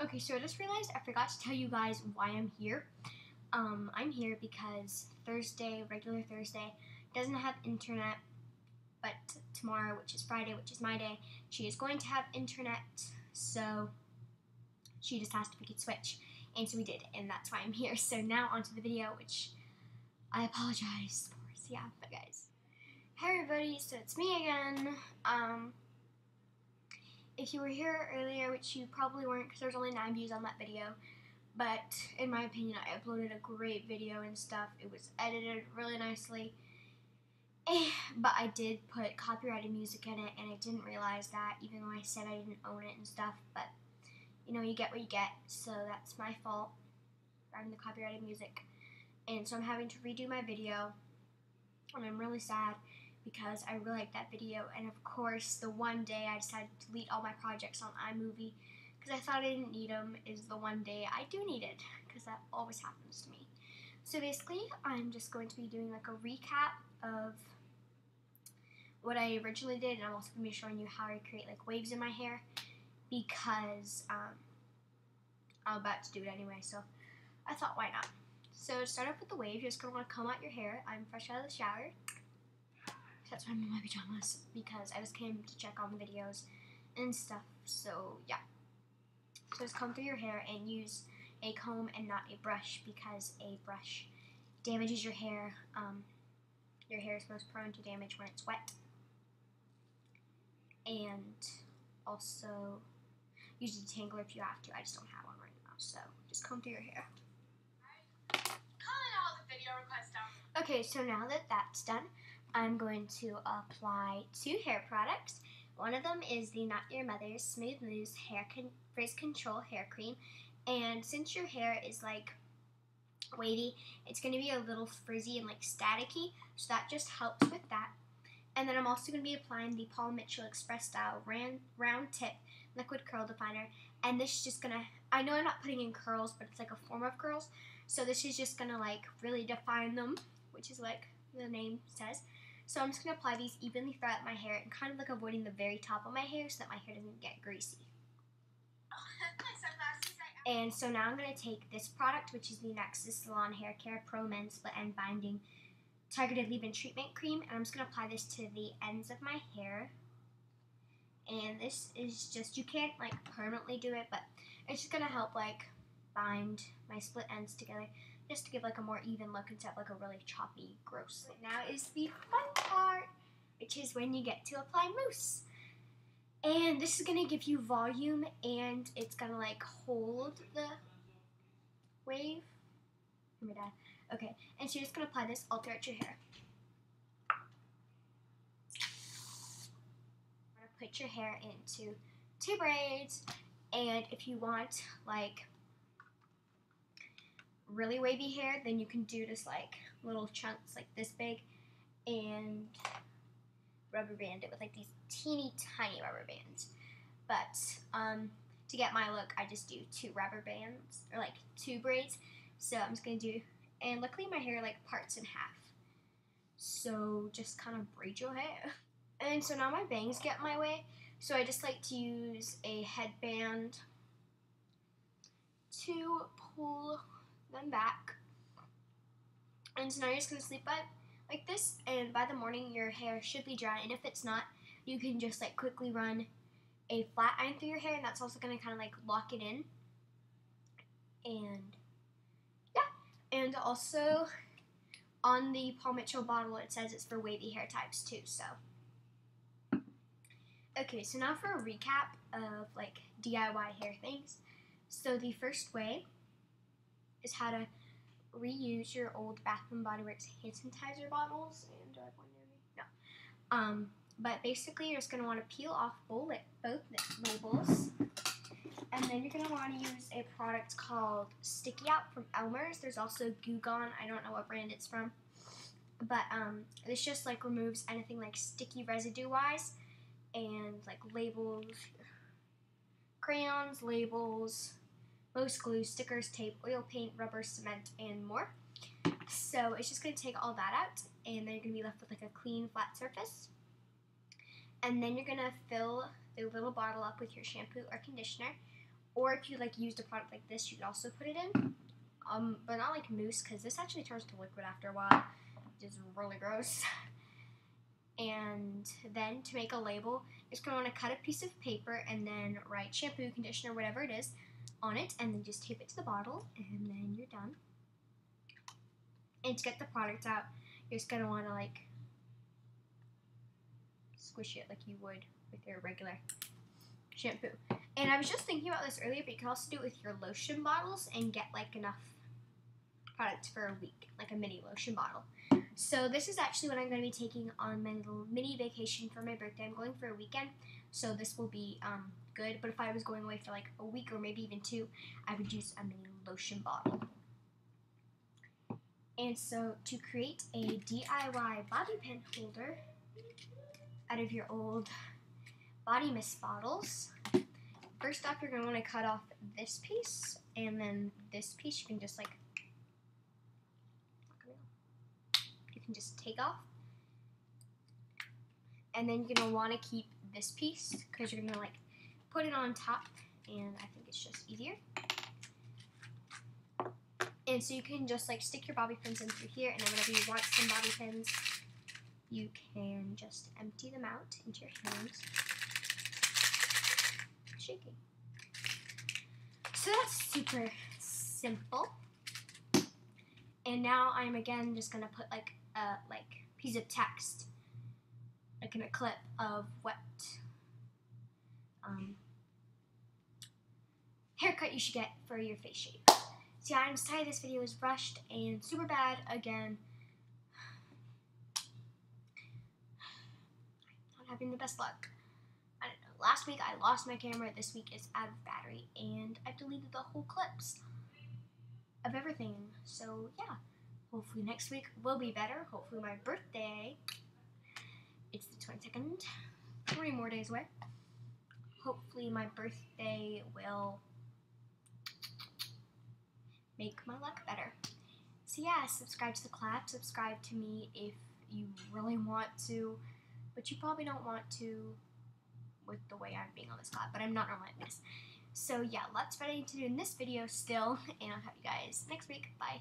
Okay, so I just realized I forgot to tell you guys why I'm here. Um, I'm here because Thursday, regular Thursday, doesn't have internet, but tomorrow, which is Friday, which is my day, she is going to have internet, so she just asked if we could switch, and so we did, and that's why I'm here. So now onto the video, which I apologize for. So yeah, but guys. Hey everybody, so it's me again. Um, if you were here earlier, which you probably weren't because there's only 9 views on that video, but in my opinion, I uploaded a great video and stuff. It was edited really nicely, eh, but I did put copyrighted music in it, and I didn't realize that, even though I said I didn't own it and stuff, but you know, you get what you get, so that's my fault regarding the copyrighted music. And so I'm having to redo my video, and I'm really sad because I really liked that video. And of course, the one day I decided to delete all my projects on iMovie because I thought I didn't need them is the one day I do need it because that always happens to me. So basically, I'm just going to be doing like a recap of what I originally did, and I'm also going to be showing you how I create like waves in my hair because um, I'm about to do it anyway. So I thought, why not? So to start off with the wave, you're just going to want to comb out your hair. I'm fresh out of the shower. That's why I'm in my pajamas because I just came to check on the videos and stuff. So yeah. So just comb through your hair and use a comb and not a brush because a brush damages your hair. Um, your hair is most prone to damage when it's wet. And also use a detangler if you have to. I just don't have one right now, so just comb through your hair. Okay, so now that that's done, I'm going to apply two hair products. One of them is the Not Your Mother's Smooth Moves Hair Con- Frizz Control Hair Cream. And since your hair is like wavy, it's going to be a little frizzy and like staticky, so that just helps with that. And then I'm also going to be applying the Paul Mitchell Express Style round, round Trip Liquid Curl Definer. And this is just going to, I know I'm not putting in curls, but it's like a form of curls. So this is just going to like really define them, which is like the name says. So I'm just going to apply these evenly throughout my hair and kind of like avoiding the very top of my hair so that my hair doesn't get greasy. And so now I'm going to take this product, which is the Nexxus Salon Hair Care Pro-Mend Split End Binding Targeted Leave-In Treatment Cream, and I'm just going to apply this to the ends of my hair. And this is just, you can't like permanently do it, but it's just going to help like bind my split ends together just to give like a more even look instead of like a really choppy, gross look. Now is the fun part, which is when you get to apply mousse. And this is gonna give you volume and it's gonna like hold the wave. Okay, and so you're just gonna apply this all throughout your hair. Put your hair into two braids, and if you want like really wavy hair, then you can do just like little chunks like this big and rubber band it with like these teeny tiny rubber bands. But um, to get my look, I just do two rubber bands or like two braids. So I'm just gonna do, and luckily my hair like parts in half. So just kind of braid your hair. And so now my bangs get my way. So I just like to use a headband to pull them back. And so now you're just gonna sleep by like this, and by the morning your hair should be dry. And if it's not, you can just like quickly run a flat iron through your hair, and that's also gonna kind of like lock it in. And yeah, and also on the Paul Mitchell bottle it says it's for wavy hair types too. So okay, so now for a recap of like DIY hair things. So the first way is how to reuse your old Bath and Body Works hand sanitizer bottles. And do I have one near me? No. Um, but basically, you're just going to want to peel off both, both labels. And then you're going to want to use a product called Sticky Out from Elmer's. There's also Goo Gone. I don't know what brand it's from. But um, this just like removes anything like sticky residue wise and like labels, crayons, labels, most glue, stickers, tape, oil paint, rubber, cement, and more. So it's just going to take all that out, and then you're going to be left with like a clean, flat surface. And then you're going to fill the little bottle up with your shampoo or conditioner, Or if you like used a product like this, you could also put it in. Um, but not like mousse because this actually turns to liquid after a while. It's really gross. and then to make a label, you're just gonna want to cut a piece of paper and then write shampoo, conditioner, whatever it is, on it, and then just tape it to the bottle, and then you're done. And to get the product out, you're just gonna want to like squish it like you would with your regular shampoo. And I was just thinking about this earlier, but you can also do it with your lotion bottles and get like enough product for a week, like a mini lotion bottle. So this is actually what I'm going to be taking on my little mini vacation for my birthday. I'm going for a weekend, so this will be um, good. But if I was going away for like a week or maybe even two, I would use a mini lotion bottle. And so to create a DIY bobby pin holder out of your old body mist bottles, first off you're going to want to cut off this piece and then this piece you can just like you can just take off and then you're going to want to keep this piece because you're going to like put it on top and I think it's just easier. And so you can just like stick your bobby pins in through here and then whenever you want some bobby pins, you can just empty them out into your hands. Shaking. So that's super simple. And now I'm again just gonna put like a like piece of text, like in a clip of what um, haircut you should get for your face shape. So yeah, I'm sorry this video is rushed and super bad again. Not having the best luck. I don't know. Last week I lost my camera. This week it's out of battery and I've deleted the whole clips of everything. So yeah, hopefully next week will be better. Hopefully my birthday. It's the 22nd. Three more days away. Hopefully my birthday will make my luck better. So yeah, subscribe to the clap, subscribe to me if you really want to, but you probably don't want to with the way I'm being on this clap, but I'm not normally like this. So yeah, lots of editing to do in this video still, and I'll have you guys next week. Bye.